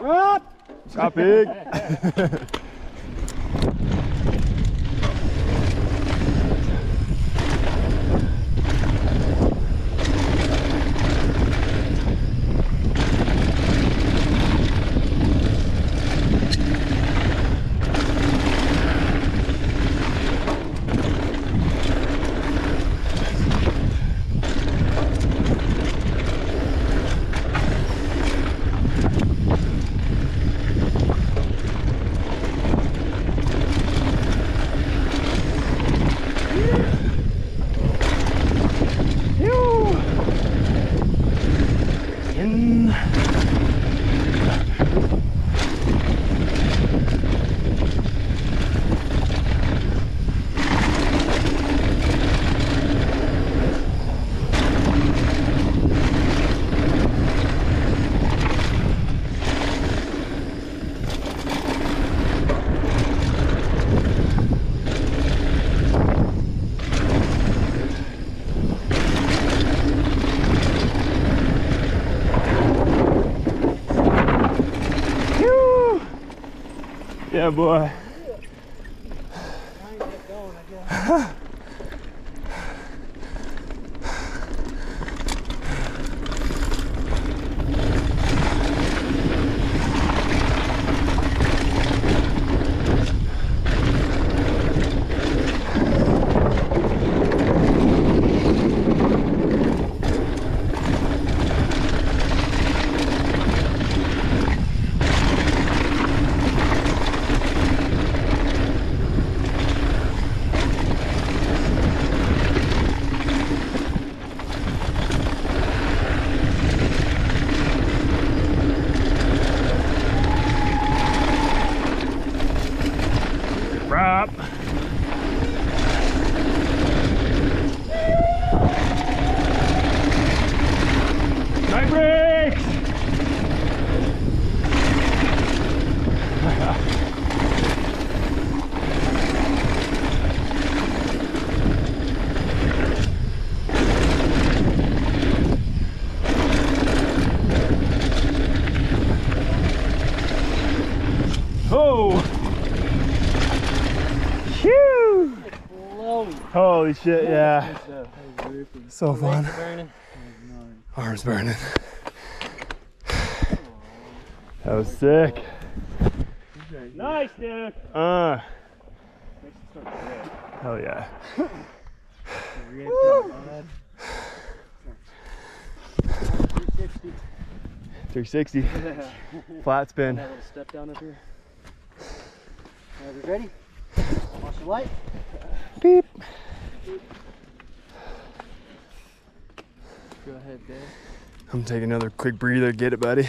Up. Up big. Yeah, boy. Oh! Phew! Holy shit, yeah. So fun. Arms burning. That was sick. Nice, dude. Uh, hell yeah. 360. Flat spin. Little step down up. Are we ready? Watch the light. Beep. Go ahead, Dave. I'm taking another quick breather. Get it, buddy.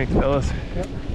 Thanks, fellas. Yep.